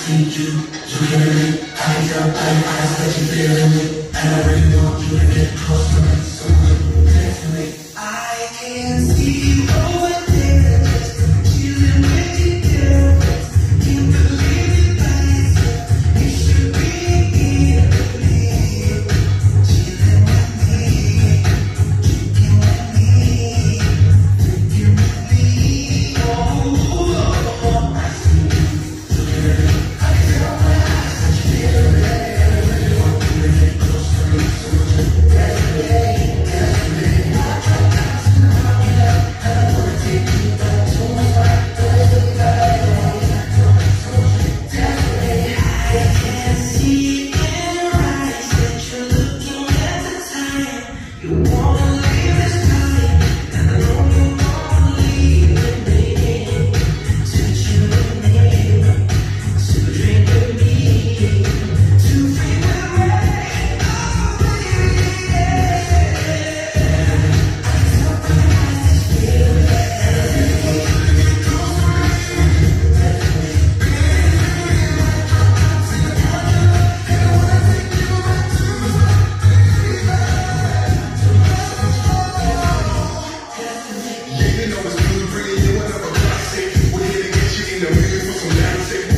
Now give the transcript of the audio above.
see you, you hear me. I by your eyes that you're feeling me. And I really want you to get close to me. So come to me. I can see you. mulheres sem